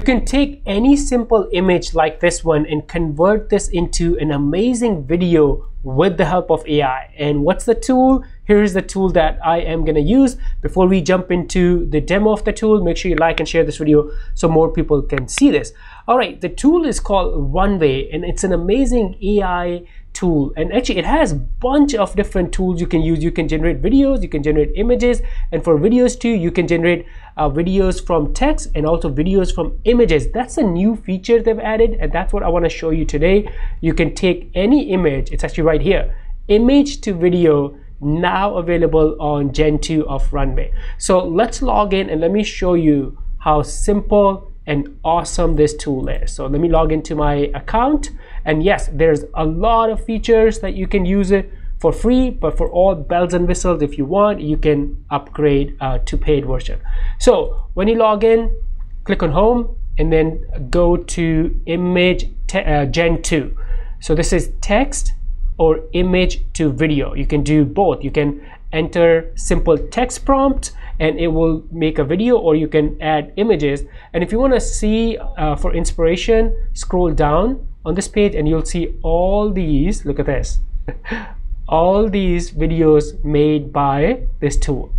You can take any simple image like this one and convert this into an amazing video with the help of AI. And what's the tool? Here's the tool that I am gonna use. Before we jump into the demo of the tool, make sure you like and share this video so more people can see this. All right, the tool is called Runway and it's an amazing AI tool. And actually it has a bunch of different tools you can use. You can generate videos you can generate images. And for videos too you can generate uh, videos from text and also videos from images. That's a new feature they've added and that's what I want to show you today. You can take any image it's actually right here image to video now available on gen 2 of runway. So let's log in and let me show you how simple and awesome this tool is. So let me log into my account and yes, there's a lot of features that you can use it for free, but for all bells and whistles, if you want, you can upgrade uh, to paid version. So when you log in, click on home and then go to image uh, gen 2. So this is text or image to video. You can do both. You can enter simple text prompt and it will make a video or you can add images and if you want to see uh, for inspiration scroll down on this page and you'll see all these look at this all these videos made by this tool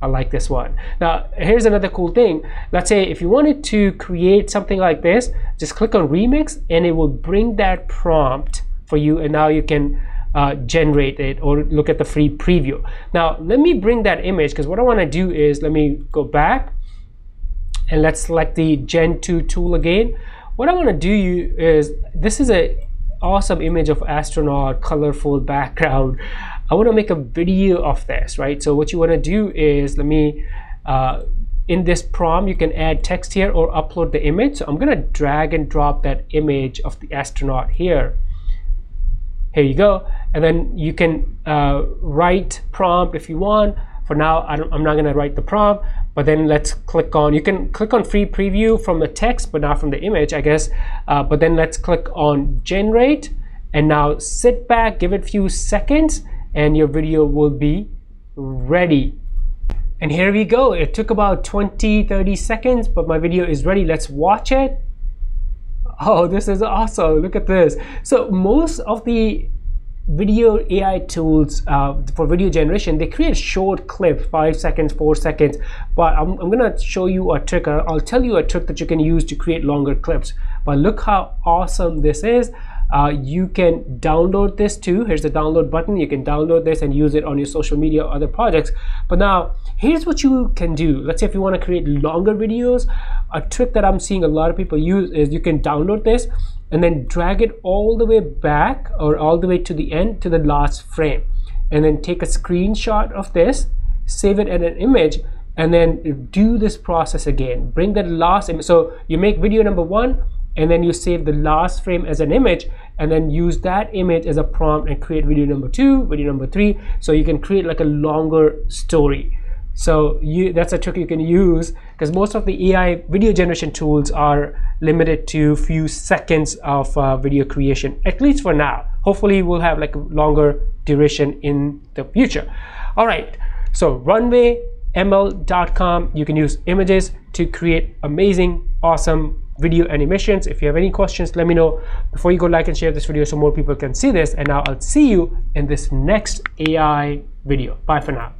I like this one. Now, here's another cool thing. Let's say if you wanted to create something like this, just click on remix and it will bring that prompt for you and now you can uh, generate it or look at the free preview. Now, let me bring that image because what I want to do is let me go back and let's select the Gen 2 tool again. What I want to do you is this is a awesome image of astronaut, colorful background. I want to make a video of this, right? So what you want to do is let me uh, in this prompt you can add text here or upload the image so I'm gonna drag and drop that image of the astronaut here here you go. And then you can uh, write prompt if you want. For now I am not going to write the prompt but then let's click on you can click on free preview from the text but not from the image I guess. Uh, but then let's click on generate. And now sit back give it a few seconds and your video will be ready. And here we go. It took about 20 30 seconds but my video is ready. Let's watch it oh this is awesome look at this so most of the video AI tools uh, for video generation, they create short clips, five seconds, four seconds. But I'm, I'm gonna show you a trick. I'll tell you a trick that you can use to create longer clips. But look how awesome this is uh, you can download this too. Here's the download button. You can download this and use it on your social media or other projects. But now here's what you can do. Let's say if you want to create longer videos a trick that i'm seeing a lot of people use is you can download this and then drag it all the way back or all the way to the end to the last frame. And then take a screenshot of this save it in an image and then do this process again. Bring that last image so you make video number one and then you save the last frame as an image and then use that image as a prompt and create video number two video number three. So you can create like a longer story. So you that's a trick you can use because most of the AI video generation tools are limited to few seconds of uh, video creation at least for now. Hopefully we'll have like a longer duration in the future. All right so runway ml.com you can use images to create amazing awesome video animations. If you have any questions let me know. Before you go like and share this video so more people can see this. And now i'll see you in this next ai video. Bye for now